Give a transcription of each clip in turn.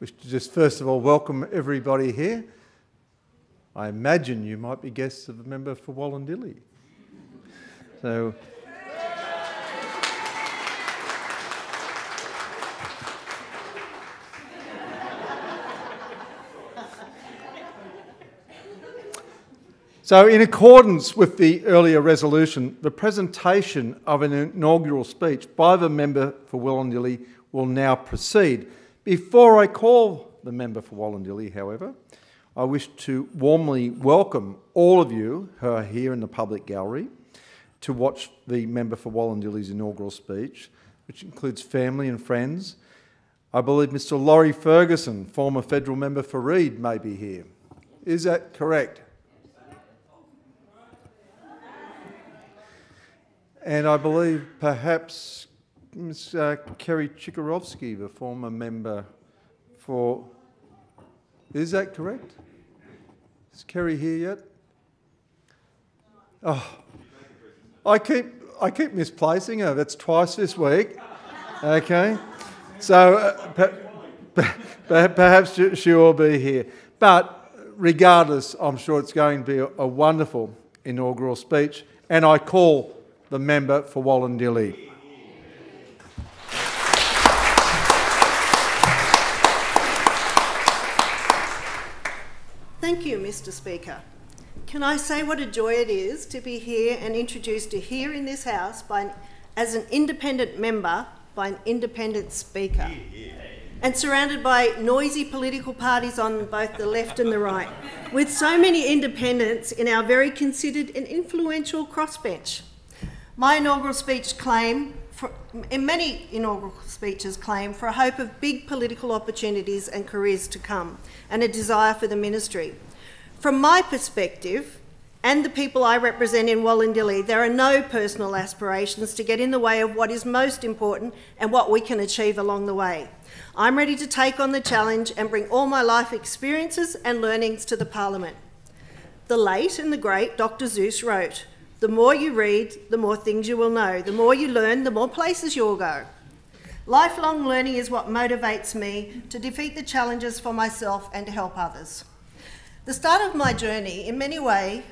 wish to just first of all welcome everybody here. I imagine you might be guests of a member for Wollondilly. So, So, in accordance with the earlier resolution, the presentation of an inaugural speech by the member for Wollondilly will now proceed. Before I call the member for Wollondilly, however, I wish to warmly welcome all of you who are here in the public gallery to watch the member for Wollondilly's inaugural speech, which includes family and friends. I believe Mr Laurie Ferguson, former federal member for Reid, may be here. Is that correct? And I believe perhaps Ms. Uh, Kerry Chikarovski, the former member for. Is that correct? Is Kerry here yet? Oh, I keep I keep misplacing her. That's twice this week. Okay, so uh, perhaps she will be here. But regardless, I'm sure it's going to be a, a wonderful inaugural speech, and I call the member for Wollondilly. Thank you, Mr Speaker. Can I say what a joy it is to be here and introduced to here in this House by an, as an independent member by an independent Speaker and surrounded by noisy political parties on both the left and the right, with so many independents in our very considered and influential crossbench. My inaugural speech claim, for, in many inaugural speeches claim for a hope of big political opportunities and careers to come and a desire for the ministry. From my perspective, and the people I represent in Wollondilly, there are no personal aspirations to get in the way of what is most important and what we can achieve along the way. I'm ready to take on the challenge and bring all my life experiences and learnings to the Parliament. The late and the great Dr. Seuss wrote, the more you read, the more things you will know. The more you learn, the more places you'll go. Lifelong learning is what motivates me to defeat the challenges for myself and to help others. The start of my journey, in many ways,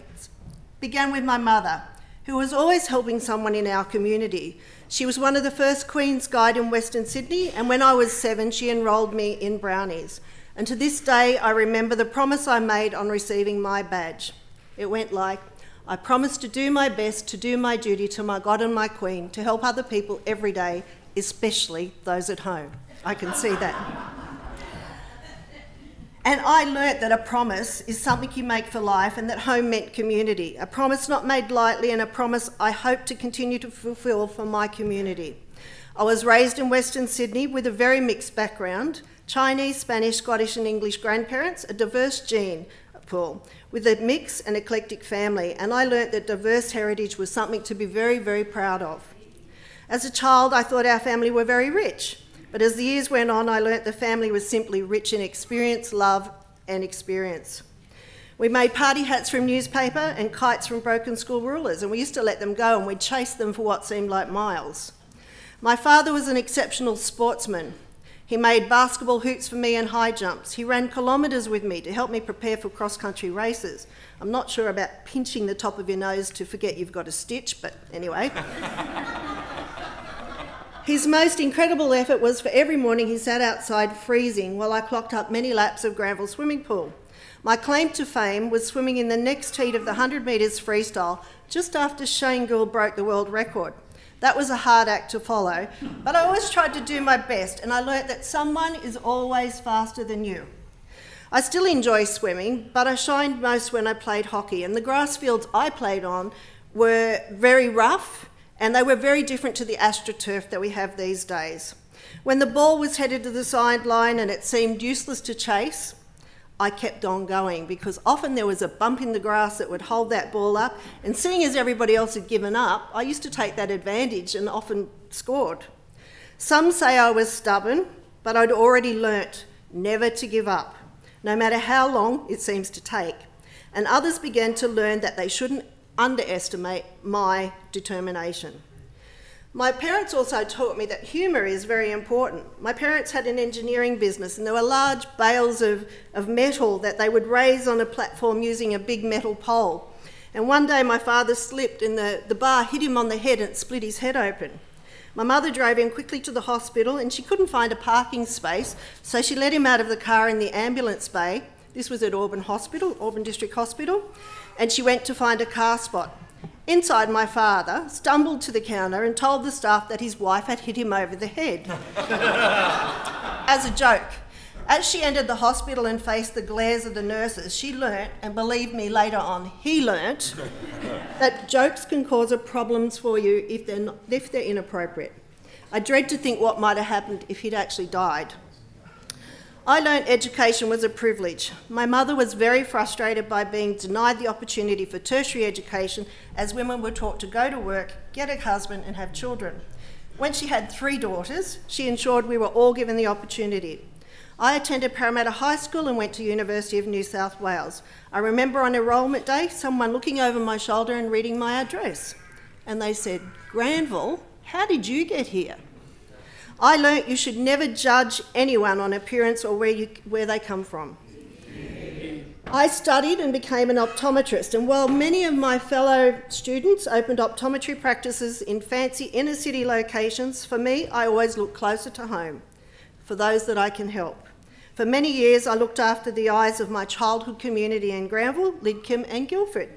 began with my mother, who was always helping someone in our community. She was one of the first Queen's Guide in Western Sydney, and when I was seven, she enrolled me in Brownies. And to this day, I remember the promise I made on receiving my badge. It went like, I promise to do my best to do my duty to my God and my Queen, to help other people every day, especially those at home. I can see that. And I learnt that a promise is something you make for life and that home meant community. A promise not made lightly and a promise I hope to continue to fulfil for my community. I was raised in Western Sydney with a very mixed background Chinese, Spanish, Scottish, and English grandparents, a diverse gene pool with a mixed and eclectic family, and I learnt that diverse heritage was something to be very, very proud of. As a child, I thought our family were very rich, but as the years went on, I learnt the family was simply rich in experience, love, and experience. We made party hats from newspaper and kites from broken school rulers, and we used to let them go and we'd chase them for what seemed like miles. My father was an exceptional sportsman. He made basketball hoops for me and high jumps. He ran kilometres with me to help me prepare for cross country races. I'm not sure about pinching the top of your nose to forget you've got a stitch, but anyway. His most incredible effort was for every morning he sat outside freezing while I clocked up many laps of Granville swimming pool. My claim to fame was swimming in the next heat of the 100 metres freestyle just after Shane Gould broke the world record. That was a hard act to follow, but I always tried to do my best, and I learnt that someone is always faster than you. I still enjoy swimming, but I shined most when I played hockey, and the grass fields I played on were very rough, and they were very different to the astroturf that we have these days. When the ball was headed to the sideline and it seemed useless to chase, I kept on going because often there was a bump in the grass that would hold that ball up. And seeing as everybody else had given up, I used to take that advantage and often scored. Some say I was stubborn, but I'd already learnt never to give up, no matter how long it seems to take. And others began to learn that they shouldn't underestimate my determination. My parents also taught me that humour is very important. My parents had an engineering business and there were large bales of, of metal that they would raise on a platform using a big metal pole. And one day my father slipped and the, the bar hit him on the head and split his head open. My mother drove him quickly to the hospital and she couldn't find a parking space, so she let him out of the car in the ambulance bay. This was at Auburn Hospital, Auburn District Hospital, and she went to find a car spot. Inside, my father stumbled to the counter and told the staff that his wife had hit him over the head. As a joke. As she entered the hospital and faced the glares of the nurses, she learnt, and believe me, later on, he learnt, that jokes can cause problems for you if they're, not, if they're inappropriate. I dread to think what might have happened if he'd actually died. I learnt education was a privilege. My mother was very frustrated by being denied the opportunity for tertiary education as women were taught to go to work, get a husband, and have children. When she had three daughters, she ensured we were all given the opportunity. I attended Parramatta High School and went to University of New South Wales. I remember on enrolment day someone looking over my shoulder and reading my address. And they said, Granville, how did you get here? I learnt you should never judge anyone on appearance or where, you, where they come from. I studied and became an optometrist, and while many of my fellow students opened optometry practices in fancy inner city locations, for me, I always looked closer to home, for those that I can help. For many years, I looked after the eyes of my childhood community in Granville, Lidcombe, and Guildford.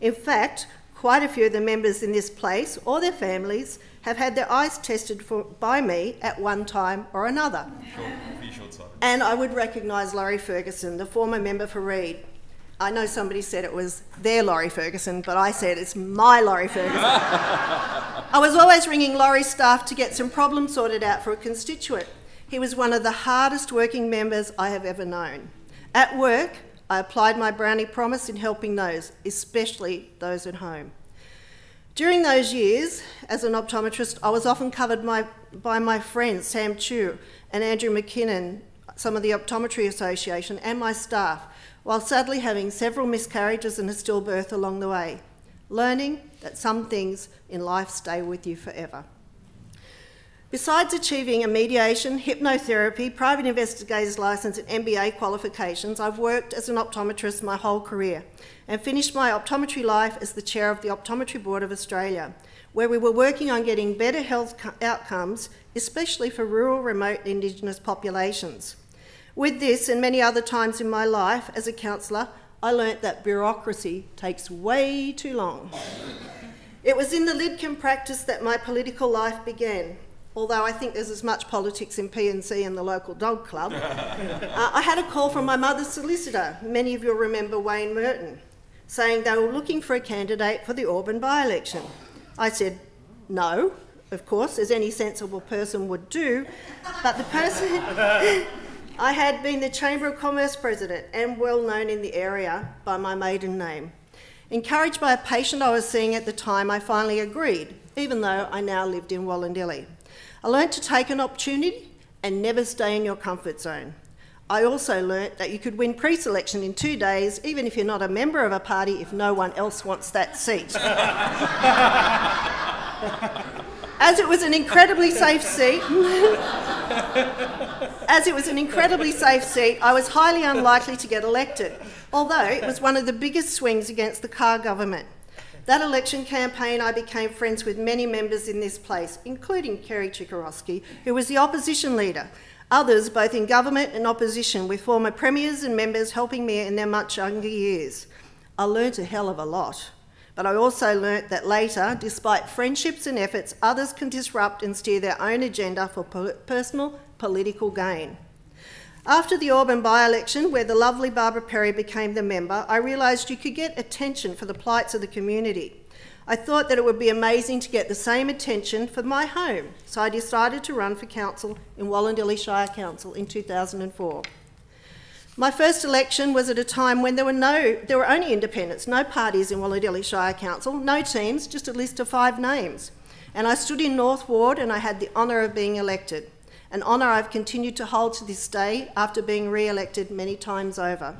In fact, quite a few of the members in this place or their families have had their eyes tested for, by me at one time or another. and I would recognise Laurie Ferguson, the former member for Reid. I know somebody said it was their Laurie Ferguson, but I said it's my Laurie Ferguson. I was always ringing Laurie's staff to get some problems sorted out for a constituent. He was one of the hardest working members I have ever known. At work, I applied my brownie promise in helping those, especially those at home. During those years, as an optometrist, I was often covered my, by my friends, Sam Chu and Andrew McKinnon, some of the Optometry Association, and my staff, while sadly having several miscarriages and a stillbirth along the way, learning that some things in life stay with you forever. Besides achieving a mediation, hypnotherapy, private investigator's licence, and MBA qualifications, I've worked as an optometrist my whole career and finished my optometry life as the chair of the Optometry Board of Australia, where we were working on getting better health outcomes, especially for rural, remote, Indigenous populations. With this and many other times in my life as a counsellor, I learnt that bureaucracy takes way too long. It was in the Lidcombe practice that my political life began although I think there's as much politics in PNC and the local dog club. uh, I had a call from my mother's solicitor, many of you'll remember Wayne Merton, saying they were looking for a candidate for the Auburn by election. I said, no, of course, as any sensible person would do, but the person. I had been the Chamber of Commerce president and well known in the area by my maiden name. Encouraged by a patient I was seeing at the time, I finally agreed, even though I now lived in Wollondilly. I learnt to take an opportunity and never stay in your comfort zone. I also learnt that you could win pre selection in two days, even if you're not a member of a party, if no one else wants that seat. As it was an incredibly safe seat, as it was an incredibly safe seat, I was highly unlikely to get elected, although it was one of the biggest swings against the Carr government. That election campaign, I became friends with many members in this place, including Kerry Chikarovski, who was the opposition leader. Others, both in government and opposition, with former premiers and members helping me in their much younger years. I learnt a hell of a lot. But I also learnt that later, despite friendships and efforts, others can disrupt and steer their own agenda for personal political gain. After the Auburn by election, where the lovely Barbara Perry became the member, I realised you could get attention for the plights of the community. I thought that it would be amazing to get the same attention for my home, so I decided to run for council in Wollondilly Shire Council in 2004. My first election was at a time when there were no, there were only independents, no parties in Wollondilly Shire Council, no teams, just a list of five names. And I stood in North Ward and I had the honour of being elected an honour I've continued to hold to this day after being re elected many times over.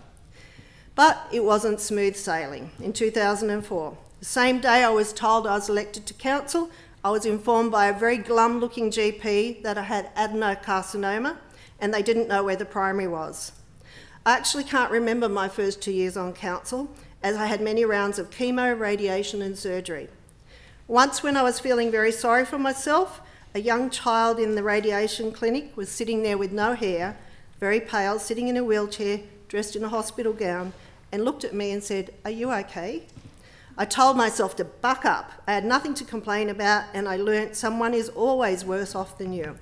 But it wasn't smooth sailing in 2004. The same day I was told I was elected to council, I was informed by a very glum looking GP that I had adenocarcinoma and they didn't know where the primary was. I actually can't remember my first two years on council as I had many rounds of chemo, radiation, and surgery. Once, when I was feeling very sorry for myself, a young child in the radiation clinic was sitting there with no hair, very pale, sitting in a wheelchair, dressed in a hospital gown, and looked at me and said, Are you okay? I told myself to buck up. I had nothing to complain about, and I learnt someone is always worse off than you.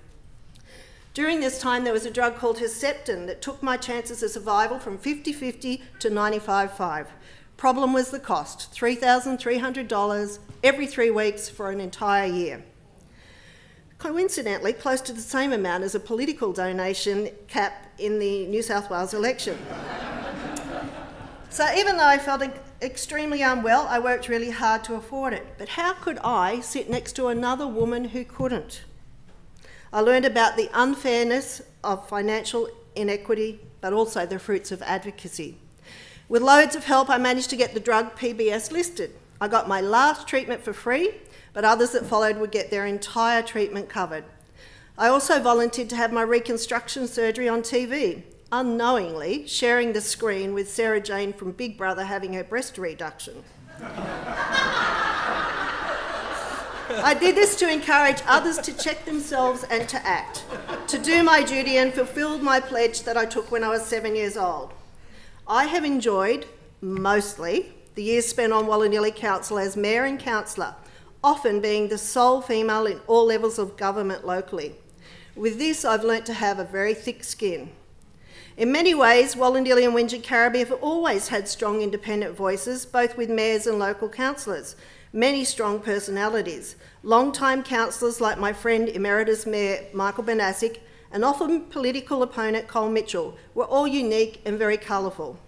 During this time, there was a drug called Herceptin that took my chances of survival from 50 50 to 95 5. Problem was the cost $3,300 every three weeks for an entire year. Coincidentally, close to the same amount as a political donation cap in the New South Wales election. so even though I felt extremely unwell, I worked really hard to afford it. But how could I sit next to another woman who couldn't? I learned about the unfairness of financial inequity, but also the fruits of advocacy. With loads of help, I managed to get the drug PBS listed. I got my last treatment for free, but others that followed would get their entire treatment covered. I also volunteered to have my reconstruction surgery on TV, unknowingly sharing the screen with Sarah Jane from Big Brother having her breast reduction. I did this to encourage others to check themselves and to act, to do my duty and fulfil my pledge that I took when I was seven years old. I have enjoyed, mostly, the years spent on Wollondilly Council as Mayor and Councillor, often being the sole female in all levels of government locally. With this, I've learnt to have a very thick skin. In many ways, Wollondilly and Wingecarribee have always had strong independent voices, both with mayors and local councillors, many strong personalities. Long-time councillors like my friend Emeritus Mayor Michael Banasik and often political opponent Cole Mitchell were all unique and very colourful.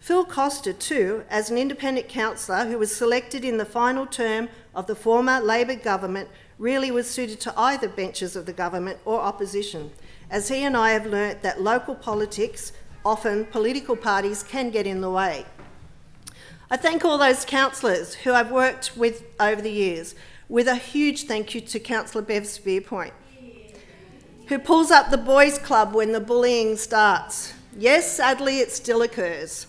Phil Costa, too, as an independent councillor who was selected in the final term of the former Labor government, really was suited to either benches of the government or opposition, as he and I have learnt that local politics, often political parties, can get in the way. I thank all those councillors who I've worked with over the years, with a huge thank you to Councillor Bev Spearpoint who pulls up the boys' club when the bullying starts. Yes, sadly, it still occurs.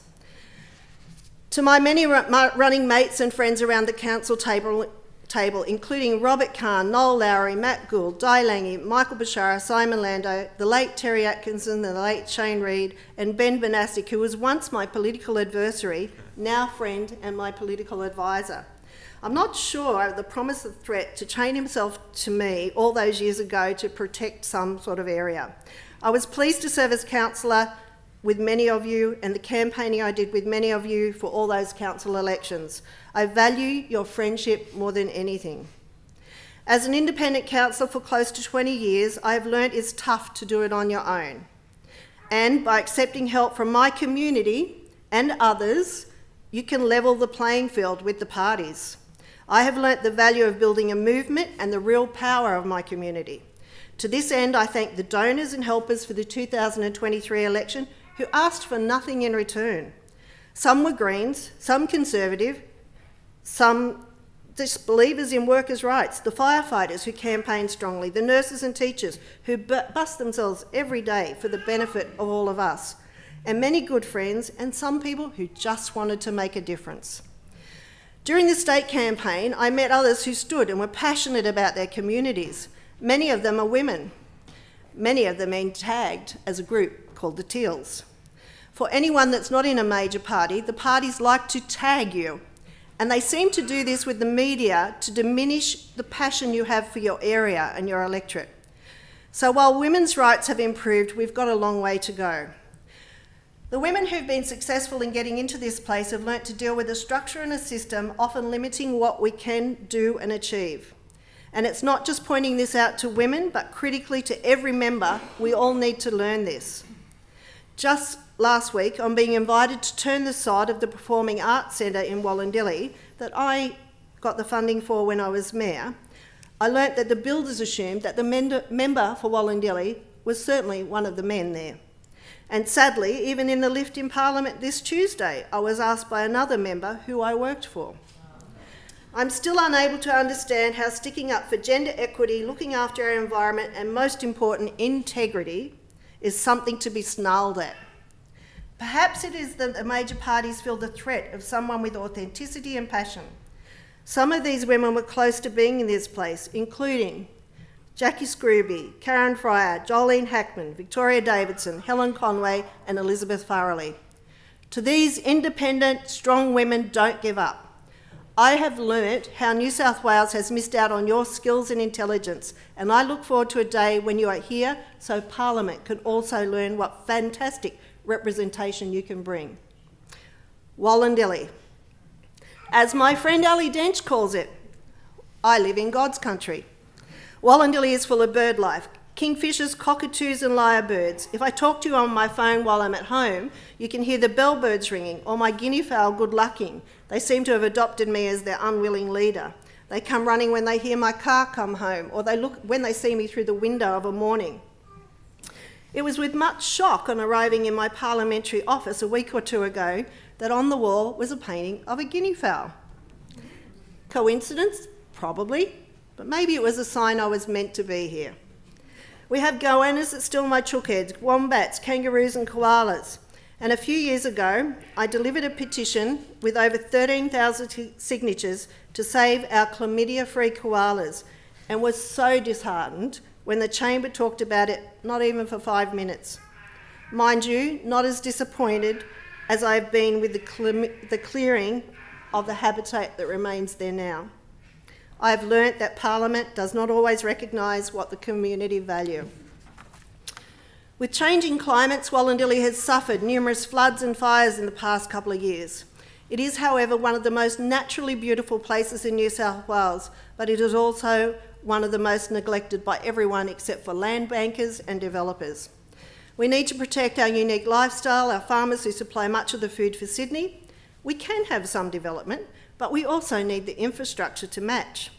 To my many running mates and friends around the council table, table including Robert Kahn, Noel Lowry, Matt Gould, Di Lange, Michael Bashara, Simon Lando, the late Terry Atkinson, the late Shane Reed, and Ben Banasik, who was once my political adversary, now friend and my political advisor. I'm not sure the promise of threat to chain himself to me all those years ago to protect some sort of area. I was pleased to serve as councillor with many of you and the campaigning I did with many of you for all those council elections. I value your friendship more than anything. As an independent councillor for close to 20 years, I have learnt it's tough to do it on your own. And by accepting help from my community and others, you can level the playing field with the parties. I have learnt the value of building a movement and the real power of my community. To this end, I thank the donors and helpers for the 2023 election who asked for nothing in return. Some were Greens, some Conservative, some disbelievers in workers' rights, the firefighters who campaigned strongly, the nurses and teachers who bust themselves every day for the benefit of all of us, and many good friends, and some people who just wanted to make a difference. During the state campaign, I met others who stood and were passionate about their communities. Many of them are women. Many of them are tagged as a group called the Teals. For anyone that's not in a major party, the parties like to tag you. And they seem to do this with the media to diminish the passion you have for your area and your electorate. So while women's rights have improved, we've got a long way to go. The women who've been successful in getting into this place have learnt to deal with a structure and a system, often limiting what we can do and achieve. And it's not just pointing this out to women, but critically to every member, we all need to learn this. Just last week, on being invited to turn the side of the Performing Arts Centre in Wollondilly that I got the funding for when I was mayor, I learnt that the builders assumed that the member for Wollondilly was certainly one of the men there. And sadly, even in the lift in Parliament this Tuesday, I was asked by another member who I worked for. I'm still unable to understand how sticking up for gender equity, looking after our environment, and most important, integrity, is something to be snarled at. Perhaps it is that the major parties feel the threat of someone with authenticity and passion. Some of these women were close to being in this place, including Jacqui Scruby, Karen Freyer, Joeline Hackman, Victoria Davidson, Helen Conway, and Elizabeth Farrelly. To these independent, strong women, don't give up. I have learnt how New South Wales has missed out on your skills and intelligence, and I look forward to a day when you are here so Parliament can also learn what fantastic representation you can bring. Wollondilly. As my friend Ali Dench calls it, I live in God's country. Wollondilly is full of bird life, kingfishers, cockatoos, and lyrebirds. If I talk to you on my phone while I'm at home, you can hear the bellbirds ringing or my guinea fowl good lucking. They seem to have adopted me as their unwilling leader. They come running when they hear my car come home, or they look when they see me through the window of a morning. It was with much shock on arriving in my parliamentary office a week or two ago that on the wall was a painting of a guinea fowl. Coincidence? Probably, but maybe it was a sign I was meant to be here. We have goannas that steal my chookheads, wombats, kangaroos, and koalas. And a few years ago, I delivered a petition with over 13,000 signatures to save our chlamydia free koalas and was so disheartened when the Chamber talked about it, not even for five minutes. Mind you, not as disappointed as I've been with the, the clearing of the habitat that remains there now. I have learnt that Parliament does not always recognise what the community value. With changing climates, Wollondilly has suffered numerous floods and fires in the past couple of years. It is, however, one of the most naturally beautiful places in New South Wales, but it is also one of the most neglected by everyone except for land bankers and developers. We need to protect our unique lifestyle, our farmers who supply much of the food for Sydney. We can have some development, but we also need the infrastructure to match.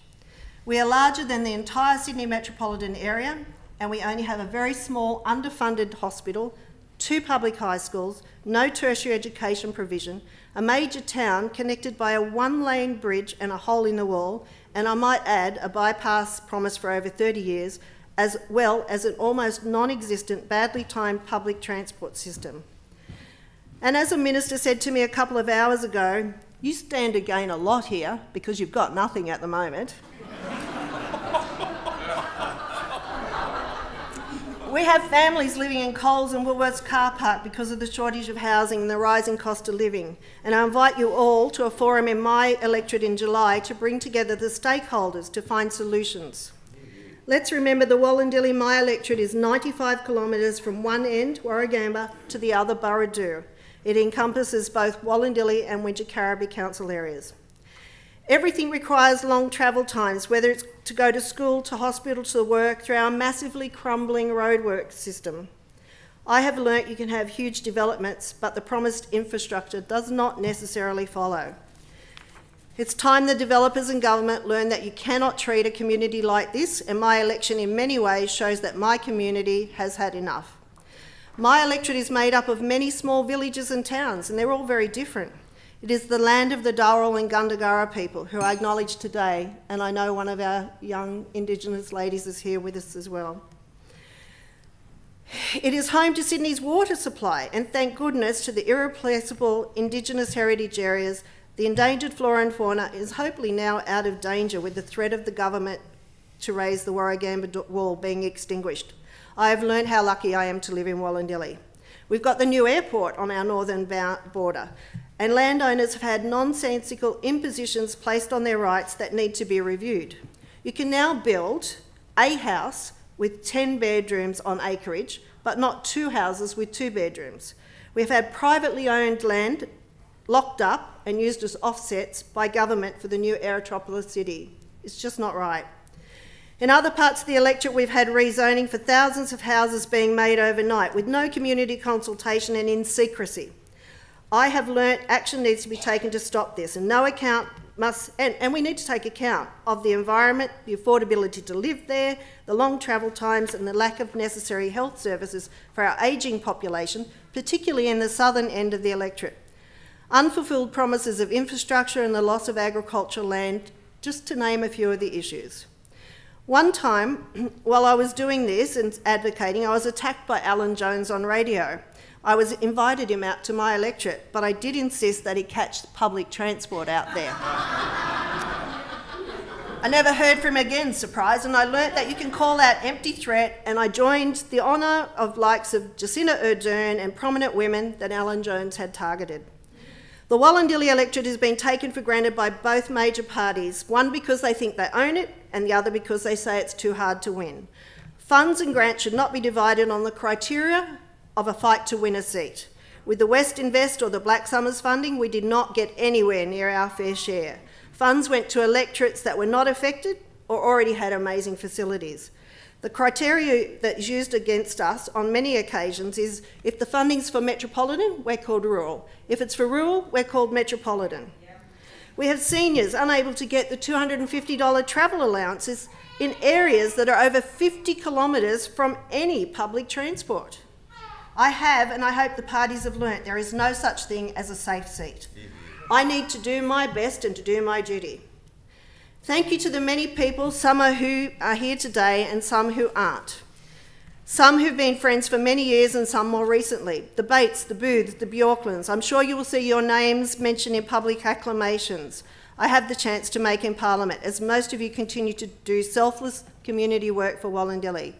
We are larger than the entire Sydney metropolitan area, and we only have a very small, underfunded hospital, two public high schools, no tertiary education provision, a major town connected by a one lane bridge and a hole in the wall, and I might add, a bypass promised for over 30 years, as well as an almost non existent, badly timed public transport system. And as a minister said to me a couple of hours ago, you stand to gain a lot here because you've got nothing at the moment. We have families living in Coles and Woolworths car park because of the shortage of housing and the rising cost of living. And I invite you all to a forum in my electorate in July to bring together the stakeholders to find solutions. Let's remember the Wollondilly my electorate is 95 kilometres from one end, Warragamba, to the other, Burradoo. It encompasses both Wollondilly and Wingecarribee council areas. Everything requires long travel times, whether it's to go to school, to hospital, to work, through our massively crumbling roadwork system. I have learnt you can have huge developments, but the promised infrastructure does not necessarily follow. It's time the developers and government learn that you cannot treat a community like this, and my election in many ways shows that my community has had enough. My electorate is made up of many small villages and towns, and they're all very different. It is the land of the Dharawal and Gundungurra people who I acknowledge today, and I know one of our young Indigenous ladies is here with us as well. It is home to Sydney's water supply, and thank goodness to the irreplaceable Indigenous heritage areas, the endangered flora and fauna is hopefully now out of danger with the threat of the government to raise the Warragamba wall being extinguished. I have learned how lucky I am to live in Wollondilly. We've got the new airport on our northern border, and landowners have had nonsensical impositions placed on their rights that need to be reviewed. You can now build a house with 10 bedrooms on acreage, but not two houses with two bedrooms. We've had privately owned land locked up and used as offsets by government for the new Aerotropolis city. It's just not right. In other parts of the electorate, we've had rezoning for thousands of houses being made overnight with no community consultation and in secrecy. I have learnt action needs to be taken to stop this, and no account must, and, and we need to take account of the environment, the affordability to live there, the long travel times, and the lack of necessary health services for our ageing population, particularly in the southern end of the electorate. Unfulfilled promises of infrastructure and the loss of agricultural land just to name a few of the issues. One time, while I was doing this and advocating, I was attacked by Alan Jones on radio. I was invited him out to my electorate, but I did insist that he catch public transport out there. I never heard from him again, surprise, and I learnt that you can call out empty threat, and I joined the honour of likes of Jacinda Ardern and prominent women that Alan Jones had targeted. The Wollondilly electorate has been taken for granted by both major parties, one because they think they own it, and the other because they say it's too hard to win. Funds and grants should not be divided on the criteria of a fight to win a seat. With the West Invest or the Black Summers funding, we did not get anywhere near our fair share. Funds went to electorates that were not affected or already had amazing facilities. The criteria that is used against us on many occasions is if the funding's for metropolitan, we're called rural. If it's for rural, we're called metropolitan. We have seniors unable to get the $250 travel allowances in areas that are over 50 kilometres from any public transport. I have, and I hope the parties have learnt, there is no such thing as a safe seat. I need to do my best and to do my duty. Thank you to the many people, some are who are here today and some who aren't. Some who've been friends for many years and some more recently. The Bates, the Booths, the Bjorklunds. I'm sure you will see your names mentioned in public acclamations. I have the chance to make in Parliament, as most of you continue to do selfless community work for Wollondilly.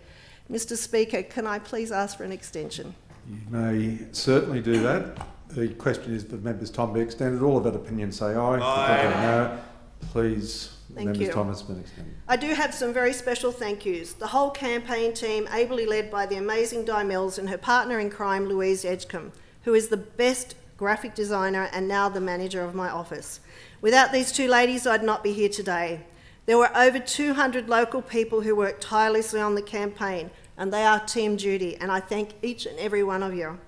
Mr Speaker, can I please ask for an extension? You may certainly do that. The question is the members' time be extended. All of that opinion say aye. Aye. No. Please, Thank members' you. time has been extended. I do have some very special thank yous. The whole campaign team, ably led by the amazing Di Mills and her partner in crime, Louise Edgecombe, who is the best graphic designer and now the manager of my office. Without these two ladies, I'd not be here today. There were over 200 local people who worked tirelessly on the campaign, and they are team duty, and I thank each and every one of you.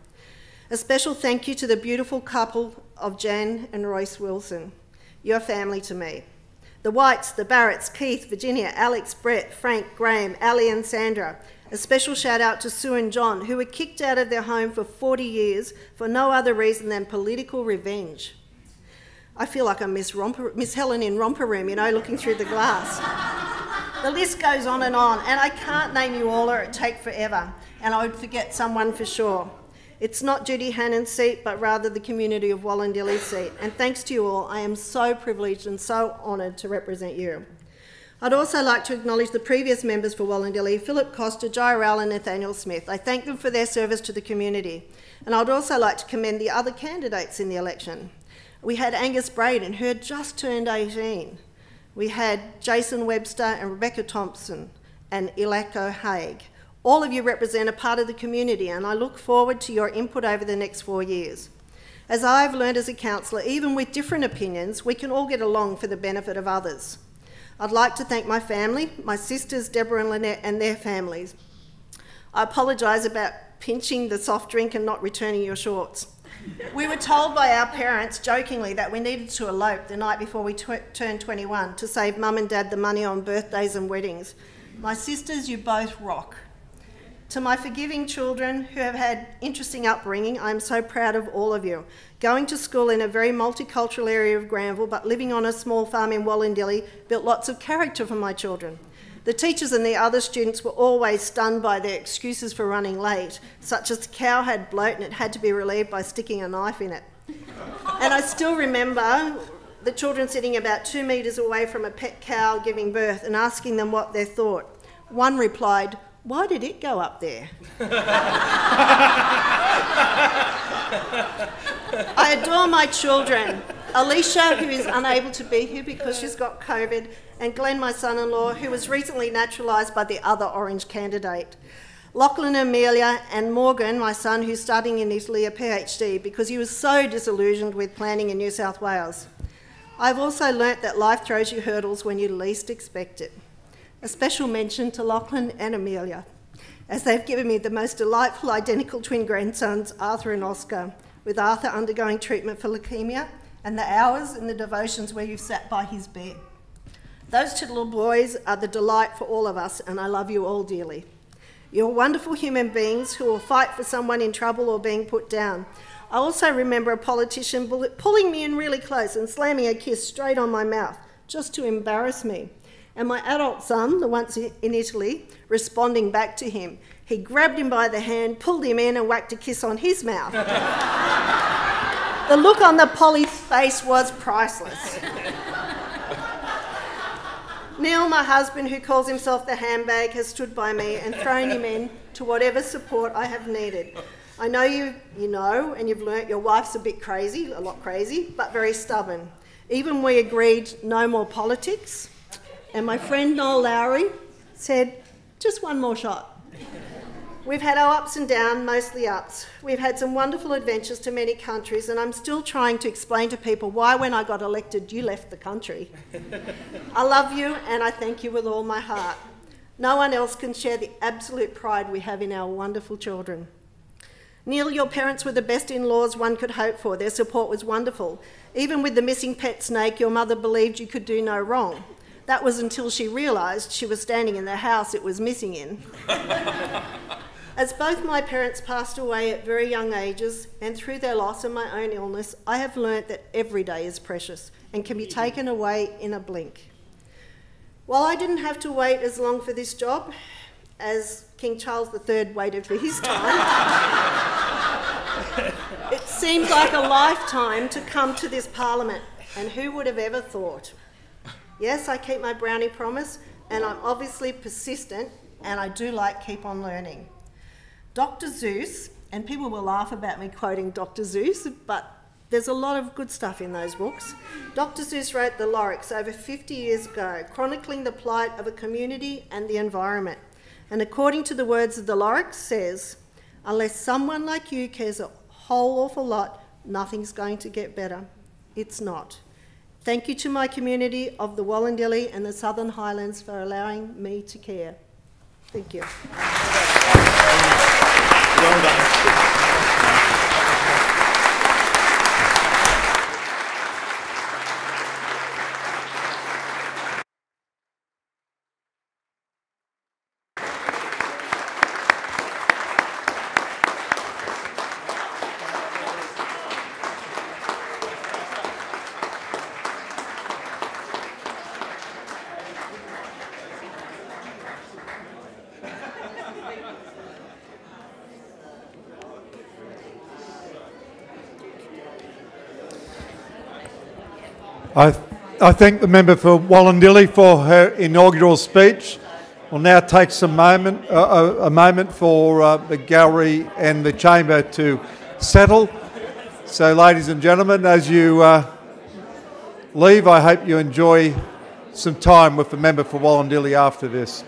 A special thank you to the beautiful couple of Jan and Royce Wilson, your family to me. The Whites, the Barretts, Keith, Virginia, Alex, Brett, Frank, Graham, Ali, and Sandra. A special shout out to Sue and John, who were kicked out of their home for 40 years for no other reason than political revenge. I feel like I'm Miss, Romper, Miss Helen in Romper Room, you know, looking through the glass. the list goes on and on, and I can't name you all or it'd take forever, and I would forget someone for sure. It's not Judy Hannan's seat, but rather the community of Wollondilly's seat. And thanks to you all, I am so privileged and so honoured to represent you. I'd also like to acknowledge the previous members for Wollondilly, Philip Costa, Jai Rowell and Nathaniel Smith. I thank them for their service to the community. And I'd also like to commend the other candidates in the election. We had Angus Braden, who had just turned 18. We had Jason Webster and Rebecca Thompson and Ilako Haig. All of you represent a part of the community, and I look forward to your input over the next four years. As I've learned as a councillor, even with different opinions, we can all get along for the benefit of others. I'd like to thank my family, my sisters Deborah and Lynette, and their families. I apologise about pinching the soft drink and not returning your shorts. We were told by our parents, jokingly, that we needed to elope the night before we turned 21 to save mum and dad the money on birthdays and weddings. My sisters, you both rock. To my forgiving children who have had interesting upbringing, I am so proud of all of you. Going to school in a very multicultural area of Granville, but living on a small farm in Wollondilly, built lots of character for my children. The teachers and the other students were always stunned by their excuses for running late, such as the cow had bloat and it had to be relieved by sticking a knife in it. and I still remember the children sitting about two metres away from a pet cow giving birth and asking them what they thought. One replied, why did it go up there? I adore my children. Alicia, who is unable to be here because she's got COVID, and Glenn, my son in law, who was recently naturalised by the other Orange candidate. Lachlan Amelia and Morgan, my son, who's studying in Italy a PhD because he was so disillusioned with planning in New South Wales. I've also learnt that life throws you hurdles when you least expect it. A special mention to Lachlan and Amelia, as they've given me the most delightful identical twin grandsons, Arthur and Oscar, with Arthur undergoing treatment for leukemia and the hours and the devotions where you've sat by his bed. Those two little boys are the delight for all of us, and I love you all dearly. You're wonderful human beings who will fight for someone in trouble or being put down. I also remember a politician pulling me in really close and slamming a kiss straight on my mouth just to embarrass me. And my adult son, the once in Italy, responding back to him, he grabbed him by the hand, pulled him in, and whacked a kiss on his mouth. the look on the Polly's face was priceless. Neil, my husband, who calls himself the handbag, has stood by me and thrown him in to whatever support I have needed. I know you, you know, and you've learnt your wife's a bit crazy, a lot crazy, but very stubborn. Even we agreed no more politics, and my friend Noel Lowry said, just one more shot. We've had our ups and downs, mostly ups. We've had some wonderful adventures to many countries, and I'm still trying to explain to people why, when I got elected, you left the country. I love you, and I thank you with all my heart. No one else can share the absolute pride we have in our wonderful children. Neil, your parents were the best in laws one could hope for. Their support was wonderful. Even with the missing pet snake, your mother believed you could do no wrong. That was until she realised she was standing in the house it was missing in. As both my parents passed away at very young ages, and through their loss and my own illness, I have learnt that every day is precious and can be taken away in a blink. While I didn't have to wait as long for this job as King Charles III waited for his time, it seems like a lifetime to come to this parliament, and who would have ever thought? Yes, I keep my brownie promise, and I'm obviously persistent, and I do like keep on learning. Dr. Seuss, and people will laugh about me quoting Dr. Seuss, but there's a lot of good stuff in those books. Dr. Seuss wrote The Lorax over 50 years ago, chronicling the plight of a community and the environment. And according to the words of the Lorax, says, unless someone like you cares a whole awful lot, nothing's going to get better. It's not. Thank you to my community of the Wollondilly and the Southern Highlands for allowing me to care. Thank you. Well done. I, I thank the member for Wollondilly for her inaugural speech. We'll now take some moment, uh, a, uh, a, moment for uh, the gallery and the chamber to settle. So, ladies and gentlemen, as you uh, leave, I hope you enjoy some time with the member for Wollondilly after this.